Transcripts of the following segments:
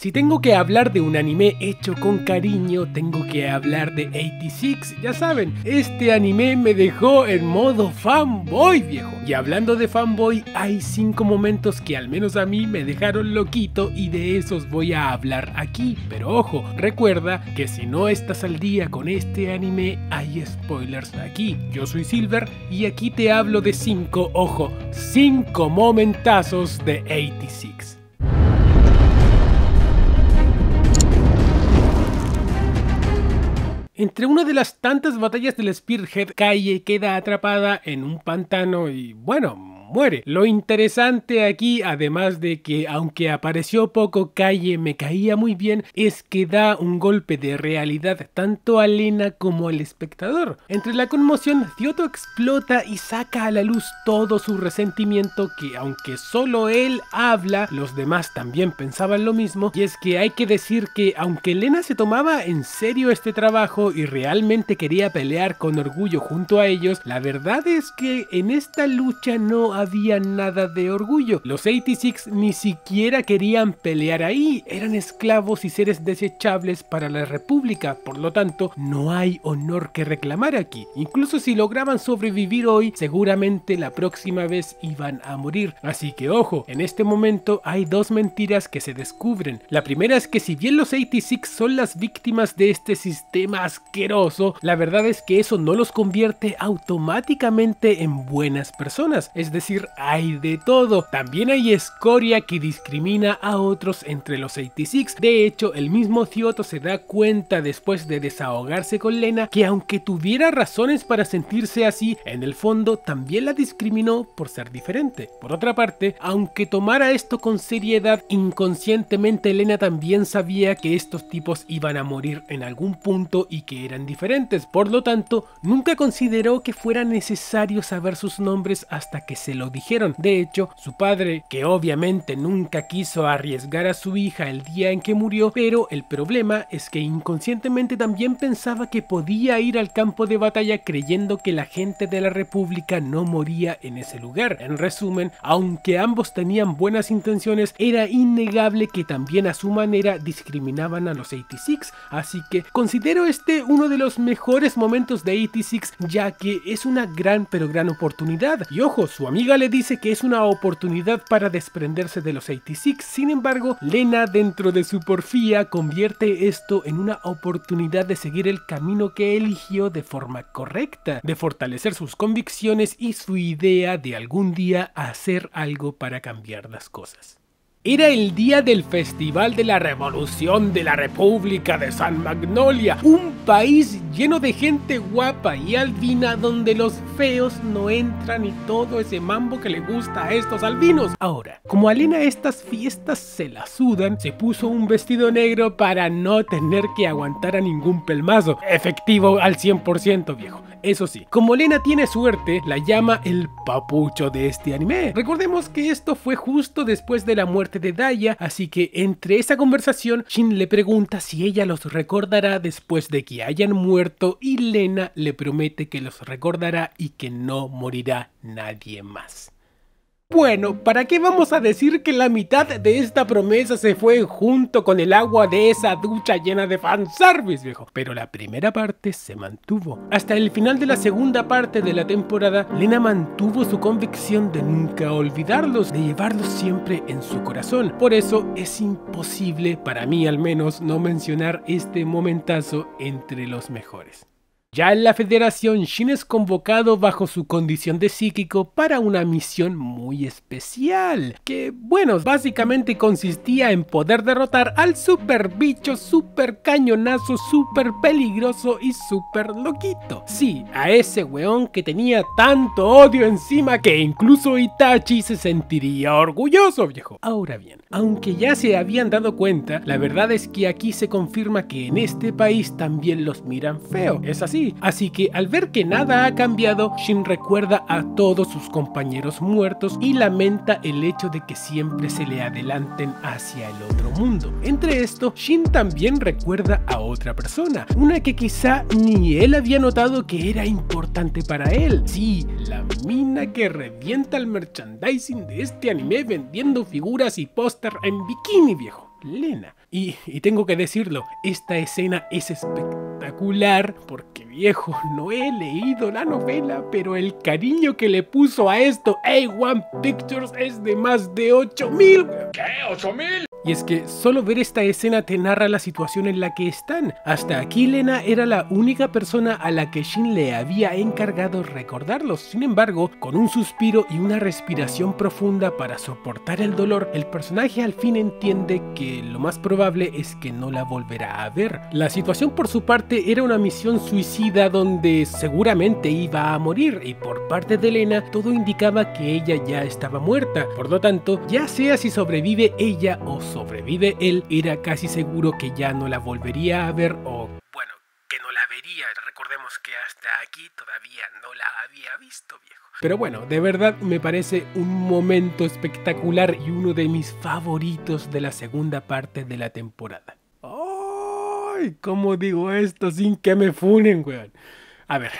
Si tengo que hablar de un anime hecho con cariño, tengo que hablar de 86. Ya saben, este anime me dejó en modo fanboy, viejo. Y hablando de fanboy, hay 5 momentos que al menos a mí me dejaron loquito y de esos voy a hablar aquí. Pero ojo, recuerda que si no estás al día con este anime, hay spoilers aquí. Yo soy Silver y aquí te hablo de 5, ojo, 5 momentazos de 86. Entre una de las tantas batallas del Spearhead, Calle queda atrapada en un pantano y bueno, muere. Lo interesante aquí, además de que aunque apareció poco Calle me caía muy bien, es que da un golpe de realidad tanto a Lena como al espectador. Entre la conmoción, Cioto explota y saca a la luz todo su resentimiento que aunque solo él habla, los demás también pensaban lo mismo. Y es que hay que decir que aunque Lena se tomaba en serio este trabajo y realmente quería pelear con orgullo junto a ellos, la verdad es que en esta lucha no había nada de orgullo. Los 86 ni siquiera querían pelear ahí, eran esclavos y seres desechables para la República, por lo tanto no hay honor que reclamar aquí. Incluso si lograban sobrevivir hoy, seguramente la próxima vez iban a morir. Así que ojo, en este momento hay dos mentiras que se descubren. La primera es que si bien los 86 son las víctimas de este sistema asqueroso, la verdad es que eso no los convierte automáticamente en buenas personas. Es decir, hay de todo. También hay escoria que discrimina a otros entre los 86. De hecho, el mismo Cioto se da cuenta después de desahogarse con Lena que aunque tuviera razones para sentirse así, en el fondo también la discriminó por ser diferente. Por otra parte, aunque tomara esto con seriedad, inconscientemente Lena también sabía que estos tipos iban a morir en algún punto y que eran diferentes. Por lo tanto, nunca consideró que fuera necesario saber sus nombres hasta que se lo dijeron. De hecho, su padre, que obviamente nunca quiso arriesgar a su hija el día en que murió, pero el problema es que inconscientemente también pensaba que podía ir al campo de batalla creyendo que la gente de la República no moría en ese lugar. En resumen, aunque ambos tenían buenas intenciones, era innegable que también a su manera discriminaban a los 86, así que considero este uno de los mejores momentos de 86 ya que es una gran pero gran oportunidad. Y ojo, su amiga le dice que es una oportunidad para desprenderse de los 86, sin embargo, Lena dentro de su porfía convierte esto en una oportunidad de seguir el camino que eligió de forma correcta, de fortalecer sus convicciones y su idea de algún día hacer algo para cambiar las cosas. Era el día del Festival de la Revolución de la República de San Magnolia, un país lleno de gente guapa y albina donde los feos no entran y todo ese mambo que le gusta a estos albinos. Ahora, como Alena estas fiestas se la sudan, se puso un vestido negro para no tener que aguantar a ningún pelmazo. Efectivo al 100% viejo. Eso sí, como Lena tiene suerte, la llama el papucho de este anime. Recordemos que esto fue justo después de la muerte de Daya, así que entre esa conversación, Shin le pregunta si ella los recordará después de que hayan muerto y Lena le promete que los recordará y que no morirá nadie más. Bueno, ¿para qué vamos a decir que la mitad de esta promesa se fue junto con el agua de esa ducha llena de fanservice, viejo? Pero la primera parte se mantuvo. Hasta el final de la segunda parte de la temporada, Lena mantuvo su convicción de nunca olvidarlos, de llevarlos siempre en su corazón. Por eso es imposible, para mí al menos, no mencionar este momentazo entre los mejores. Ya en la federación, Shin es convocado bajo su condición de psíquico para una misión muy especial, que bueno, básicamente consistía en poder derrotar al super bicho, super cañonazo, super peligroso y super loquito. Sí, a ese weón que tenía tanto odio encima que incluso Itachi se sentiría orgulloso, viejo. Ahora bien, aunque ya se habían dado cuenta, la verdad es que aquí se confirma que en este país también los miran feo. Es así Así que al ver que nada ha cambiado, Shin recuerda a todos sus compañeros muertos y lamenta el hecho de que siempre se le adelanten hacia el otro mundo. Entre esto, Shin también recuerda a otra persona, una que quizá ni él había notado que era importante para él. Sí, la mina que revienta el merchandising de este anime vendiendo figuras y póster en bikini viejo. Lena. Y, y tengo que decirlo, esta escena es espectacular porque viejo, no he leído la novela, pero el cariño que le puso a esto A1 Pictures es de más de 8000. ¿Qué? ¿8000? Y es que solo ver esta escena te narra la situación en la que están. Hasta aquí Lena era la única persona a la que Shin le había encargado recordarlos. Sin embargo, con un suspiro y una respiración profunda para soportar el dolor, el personaje al fin entiende que lo más probable es que no la volverá a ver. La situación por su parte era una misión suicida donde seguramente iba a morir y por parte de Lena todo indicaba que ella ya estaba muerta. Por lo tanto, ya sea si sobrevive ella o él, era casi seguro que ya no la volvería a ver o, bueno, que no la vería. Recordemos que hasta aquí todavía no la había visto, viejo. Pero bueno, de verdad me parece un momento espectacular y uno de mis favoritos de la segunda parte de la temporada. ¡Ay! ¿Cómo digo esto sin que me funen, weón? A ver,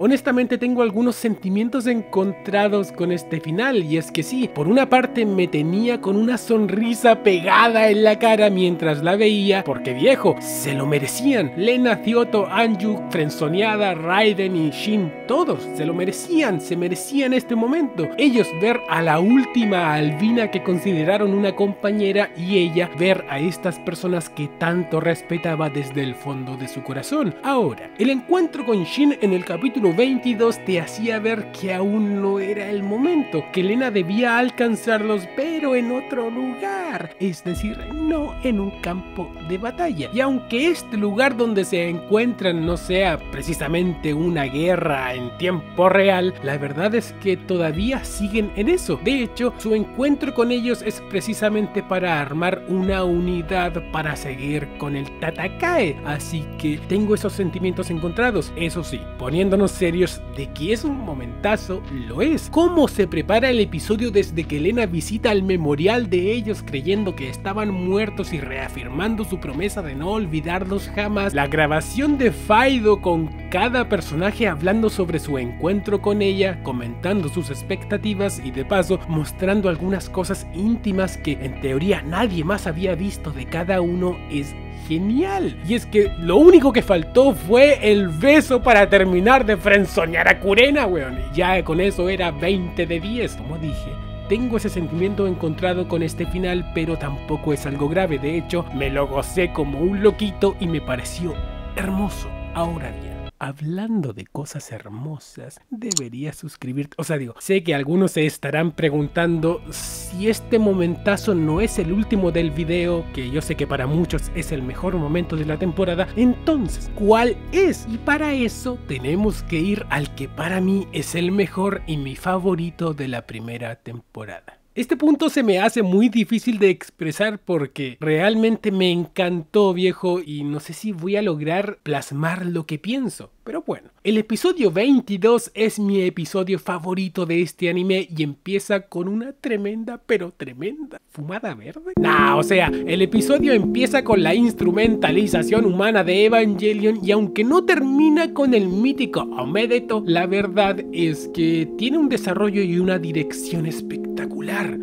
Honestamente tengo algunos sentimientos encontrados con este final y es que sí, por una parte me tenía con una sonrisa pegada en la cara mientras la veía porque viejo, se lo merecían. Lena, Cioto, Anju, Frenzoneada, Raiden y Shin, todos se lo merecían, se merecían este momento. Ellos ver a la última albina que consideraron una compañera y ella ver a estas personas que tanto respetaba desde el fondo de su corazón. Ahora, el encuentro con Shin en el capítulo 22 te hacía ver que aún no era el momento, que Elena debía alcanzarlos pero en otro lugar, es decir, no en un campo de batalla. Y aunque este lugar donde se encuentran no sea precisamente una guerra en tiempo real, la verdad es que todavía siguen en eso. De hecho, su encuentro con ellos es precisamente para armar una unidad para seguir con el Tatakae. Así que tengo esos sentimientos encontrados. Eso sí, poniéndonos serios de que es un momentazo, lo es. ¿Cómo se prepara el episodio desde que Elena visita el memorial de ellos creyendo que estaban muertos y reafirmando su promesa de no olvidarlos jamás? La grabación de Faido con cada personaje hablando sobre su encuentro con ella, comentando sus expectativas y de paso mostrando algunas cosas íntimas que en teoría nadie más había visto de cada uno es genial. Y es que lo único que faltó fue el beso para terminar de frenzonear a Kurena, weón. Ya con eso era 20 de 10, como dije. Tengo ese sentimiento encontrado con este final, pero tampoco es algo grave. De hecho, me lo gocé como un loquito y me pareció hermoso. Ahora bien hablando de cosas hermosas, deberías suscribirte. O sea, digo, sé que algunos se estarán preguntando si este momentazo no es el último del video, que yo sé que para muchos es el mejor momento de la temporada. Entonces, ¿cuál es? Y para eso tenemos que ir al que para mí es el mejor y mi favorito de la primera temporada. Este punto se me hace muy difícil de expresar porque realmente me encantó viejo y no sé si voy a lograr plasmar lo que pienso. Pero bueno, el episodio 22 es mi episodio favorito de este anime y empieza con una tremenda, pero tremenda fumada verde. Nah, o sea, el episodio empieza con la instrumentalización humana de Evangelion y aunque no termina con el mítico Omedeto, la verdad es que tiene un desarrollo y una dirección espectacular.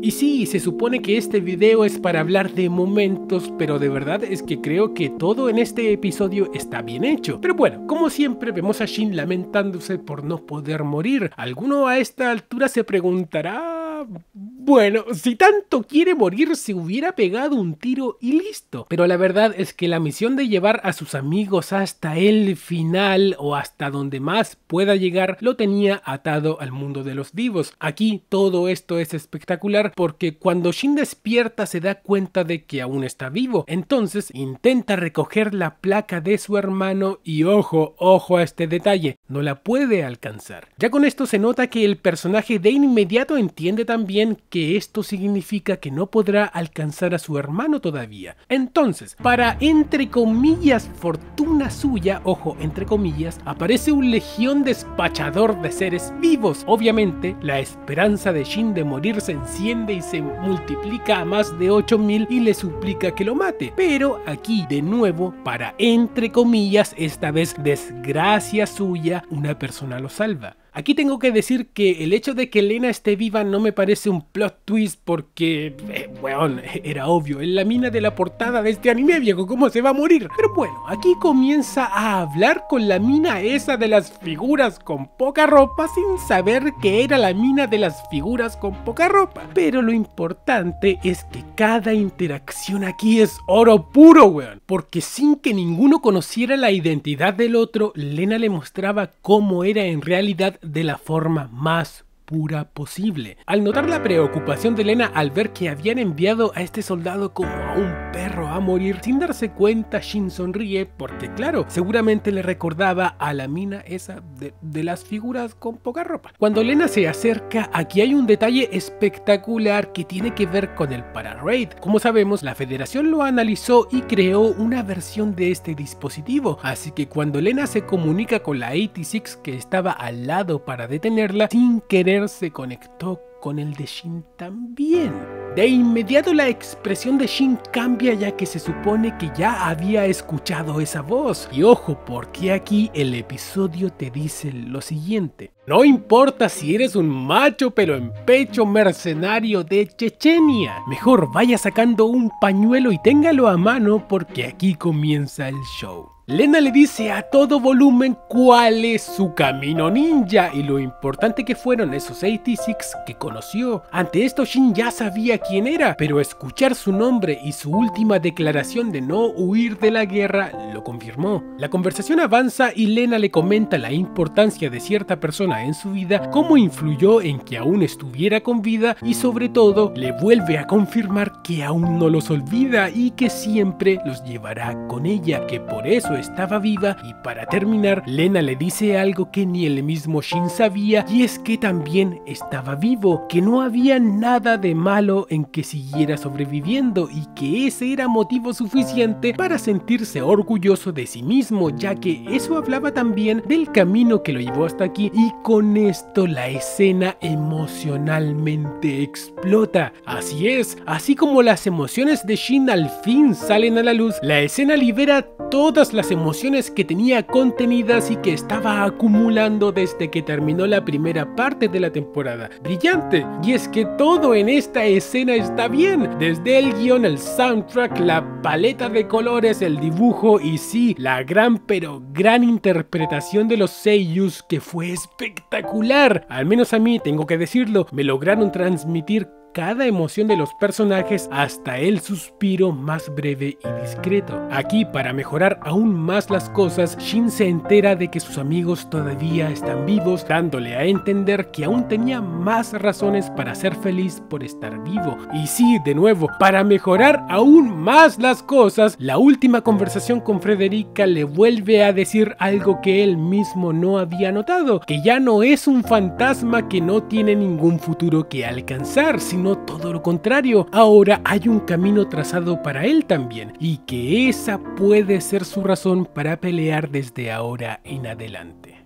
Y sí, se supone que este video es para hablar de momentos, pero de verdad es que creo que todo en este episodio está bien hecho. Pero bueno, como siempre, vemos a Shin lamentándose por no poder morir. Alguno a esta altura se preguntará... Bueno, si tanto quiere morir, se hubiera pegado un tiro y listo. Pero la verdad es que la misión de llevar a sus amigos hasta el final o hasta donde más pueda llegar lo tenía atado al mundo de los vivos. Aquí todo esto es espectacular porque cuando Shin despierta se da cuenta de que aún está vivo. Entonces intenta recoger la placa de su hermano y ojo, ojo a este detalle, no la puede alcanzar. Ya con esto se nota que el personaje de inmediato entiende también que esto significa que no podrá alcanzar a su hermano todavía. Entonces, para entre comillas fortuna suya, ojo, entre comillas, aparece un legión despachador de seres vivos. Obviamente, la esperanza de Shin de morir se enciende y se multiplica a más de 8000 y le suplica que lo mate. Pero aquí, de nuevo, para entre comillas, esta vez desgracia suya, una persona lo salva. Aquí tengo que decir que el hecho de que Lena esté viva no me parece un plot twist porque, eh, weón, era obvio, en la mina de la portada de este anime viejo, ¿cómo se va a morir? Pero bueno, aquí comienza a hablar con la mina esa de las figuras con poca ropa sin saber que era la mina de las figuras con poca ropa. Pero lo importante es que cada interacción aquí es oro puro, weón. Porque sin que ninguno conociera la identidad del otro, Lena le mostraba cómo era en realidad de la forma más pura posible. Al notar la preocupación de Lena al ver que habían enviado a este soldado como a un perro a morir, sin darse cuenta, Shin sonríe porque claro, seguramente le recordaba a la mina esa de, de las figuras con poca ropa. Cuando Lena se acerca, aquí hay un detalle espectacular que tiene que ver con el Para-Raid. Como sabemos, la federación lo analizó y creó una versión de este dispositivo, así que cuando Lena se comunica con la 86 que estaba al lado para detenerla, sin querer se conectó con el de Shin también. De inmediato la expresión de Shin cambia ya que se supone que ya había escuchado esa voz. Y ojo, porque aquí el episodio te dice lo siguiente. No importa si eres un macho pero en pecho mercenario de Chechenia. Mejor vaya sacando un pañuelo y téngalo a mano porque aquí comienza el show. Lena le dice a todo volumen cuál es su camino ninja y lo importante que fueron esos 86 que conoció. Ante esto Shin ya sabía quién era, pero escuchar su nombre y su última declaración de no huir de la guerra lo confirmó. La conversación avanza y Lena le comenta la importancia de cierta persona en su vida, cómo influyó en que aún estuviera con vida y sobre todo le vuelve a confirmar que aún no los olvida y que siempre los llevará con ella, que por eso estaba viva y para terminar, Lena le dice algo que ni el mismo Shin sabía y es que también estaba vivo, que no había nada de malo en que siguiera sobreviviendo y que ese era motivo suficiente para sentirse orgulloso de sí mismo, ya que eso hablaba también del camino que lo llevó hasta aquí y con esto la escena emocionalmente explota. Así es, así como las emociones de Shin al fin salen a la luz, la escena libera todas las emociones que tenía contenidas y que estaba acumulando desde que terminó la primera parte de la temporada. Brillante. Y es que todo en esta escena está bien. Desde el guion, el soundtrack, la paleta de colores, el dibujo y sí, la gran pero gran interpretación de los seiyus que fue espectacular. Al menos a mí, tengo que decirlo, me lograron transmitir cada emoción de los personajes hasta el suspiro más breve y discreto. Aquí, para mejorar aún más las cosas, Shin se entera de que sus amigos todavía están vivos, dándole a entender que aún tenía más razones para ser feliz por estar vivo. Y sí, de nuevo, para mejorar aún más las cosas, la última conversación con Frederica le vuelve a decir algo que él mismo no había notado, que ya no es un fantasma que no tiene ningún futuro que alcanzar, sino todo lo contrario. Ahora hay un camino trazado para él también y que esa puede ser su razón para pelear desde ahora en adelante.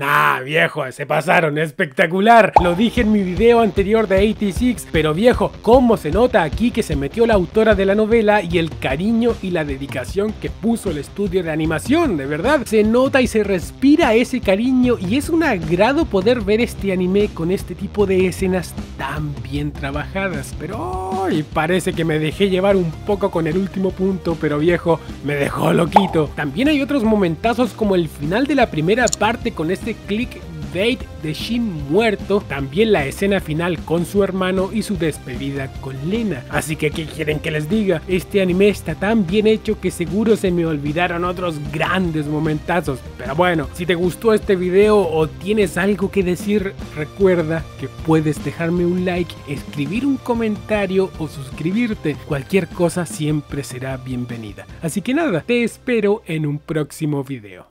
Nah, viejo, se pasaron, espectacular. Lo dije en mi video anterior de 86, pero viejo, cómo se nota aquí que se metió la autora de la novela y el cariño y la dedicación que puso el estudio de animación, de verdad. Se nota y se respira ese cariño y es un agrado poder ver este anime con este tipo de escenas tan bien trabajadas. Pero hoy parece que me dejé llevar un poco con el último punto, pero viejo, me dejó loquito. También hay otros momentazos como el final de la primera parte con este este click bait de Shin muerto, también la escena final con su hermano y su despedida con Lena. Así que, ¿qué quieren que les diga? Este anime está tan bien hecho que seguro se me olvidaron otros grandes momentazos. Pero bueno, si te gustó este video o tienes algo que decir, recuerda que puedes dejarme un like, escribir un comentario o suscribirte. Cualquier cosa siempre será bienvenida. Así que nada, te espero en un próximo video.